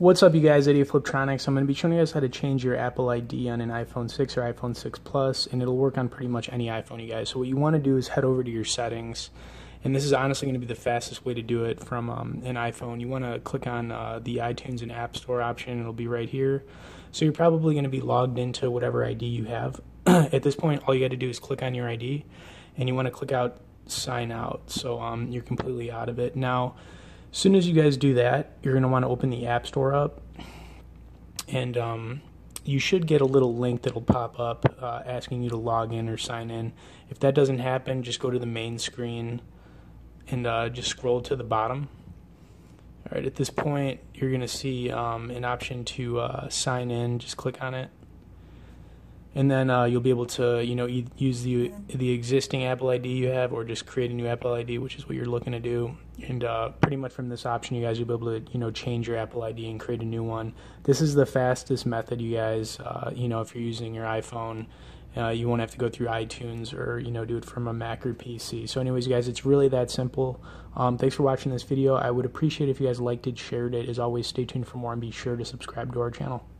What's up, you guys? Eddie Fliptroniks. I'm going to be showing you guys how to change your Apple ID on an iPhone 6 or iPhone 6 Plus, and it'll work on pretty much any iPhone, you guys. So what you want to do is head over to your settings, and this is honestly going to be the fastest way to do it from um, an iPhone. You want to click on uh, the iTunes and App Store option. It'll be right here. So you're probably going to be logged into whatever ID you have. At this point, all you got to do is click on your ID, and you want to click out Sign Out. So um, you're completely out of it now. As soon as you guys do that, you're going to want to open the App Store up, and um, you should get a little link that'll pop up uh, asking you to log in or sign in. If that doesn't happen, just go to the main screen and uh, just scroll to the bottom. All right, at this point, you're going to see um, an option to uh, sign in. Just click on it and then uh, you'll be able to you know use the the existing Apple ID you have or just create a new Apple ID which is what you're looking to do. And uh, pretty much from this option you guys will be able to you know change your Apple ID and create a new one. This is the fastest method you guys. Uh, you know if you're using your iPhone uh, you won't have to go through iTunes or you know do it from a Mac or PC so anyways guys it's really that simple. Um, thanks for watching this video. I would appreciate if you guys liked it shared it. As always stay tuned for more and be sure to subscribe to our channel